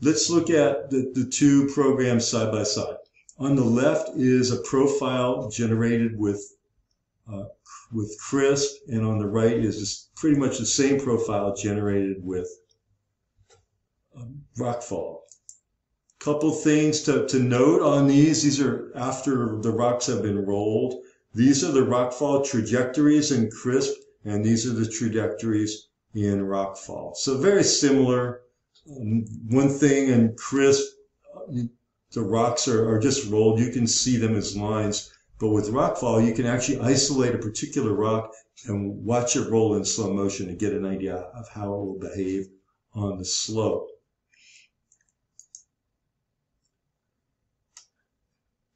let's look at the, the two programs side by side. On the left is a profile generated with uh, with CRSP, and on the right is pretty much the same profile generated with um, RocFall. Couple things to, to note on these. These are after the rocks have been rolled. These are the rockfall trajectories in CRSP, and these are the trajectories in RocFall. So very similar. One thing and CRSP, the rocks are, are just rolled. You can see them as lines. But with RocFall, you can actually isolate a particular rock and watch it roll in slow motion to get an idea of how it will behave on the slope.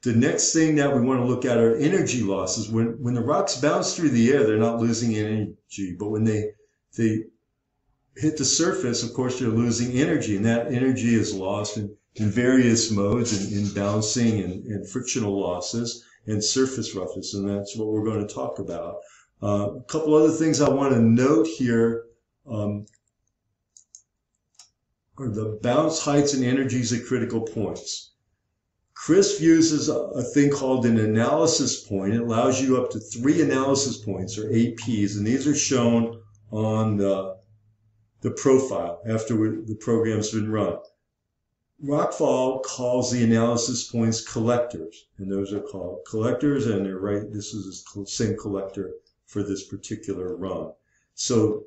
The next thing that we want to look at are energy losses. When, when the rocks bounce through the air, they're not losing energy, but when they, they hit the surface, of course, you're losing energy, and that energy is lost in, in various modes, in, in bouncing and, and frictional losses and surface roughness, and that's what we're going to talk about. Uh, a couple other things I want to note here um, are the bounce heights and energies at critical points. CRSP uses a thing called an analysis point. It allows you up to three analysis points, or APs, and these are shown on the, the profile after the program's been run. RocFall calls the analysis points collectors, and those are called collectors, and they're right, this is the same collector for this particular run. So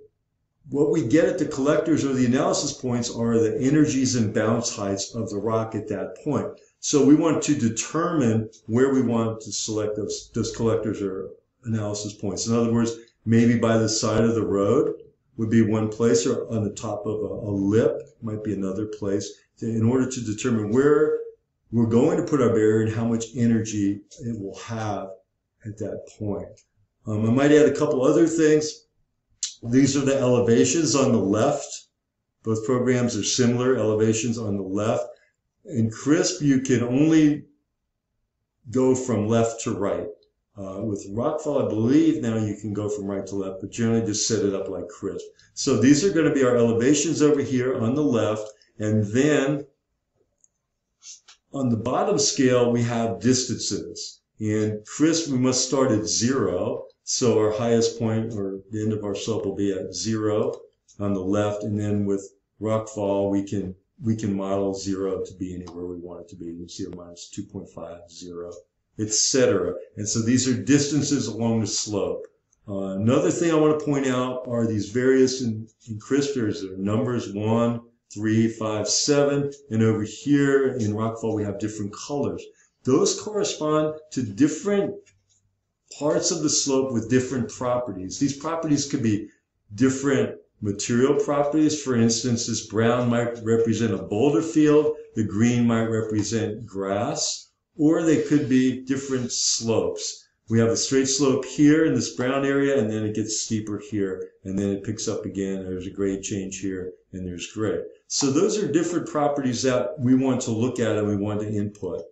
what we get at the collectors or the analysis points are the energies and bounce heights of the rock at that point. So we want to determine where we want to select those, those collectors or analysis points. In other words, maybe by the side of the road would be one place or on the top of a, a lip might be another place in order to determine where we're going to put our barrier and how much energy it will have at that point. Um, I might add a couple other things. These are the elevations on the left. Both programs are similar elevations on the left. In CRSP, you can only go from left to right. Uh, with RocFall, I believe now you can go from right to left, but generally just set it up like CRSP. So these are going to be our elevations over here on the left, and then on the bottom scale, we have distances. And CRSP, we must start at zero. So our highest point or the end of our slope will be at zero on the left. And then with RocFall, we can we can model zero to be anywhere we want it to be. Zero minus 2.5, zero, etc. And so these are distances along the slope. Uh, another thing I want to point out are these various in CRISPRs are numbers one, three, five, seven, and over here in RocFall we have different colors. Those correspond to different parts of the slope with different properties. These properties could be different material properties. For instance, this brown might represent a boulder field, the green might represent grass, or they could be different slopes. We have a straight slope here in this brown area, and then it gets steeper here, and then it picks up again. There's a grade change here, and there's gray. So those are different properties that we want to look at and we want to input.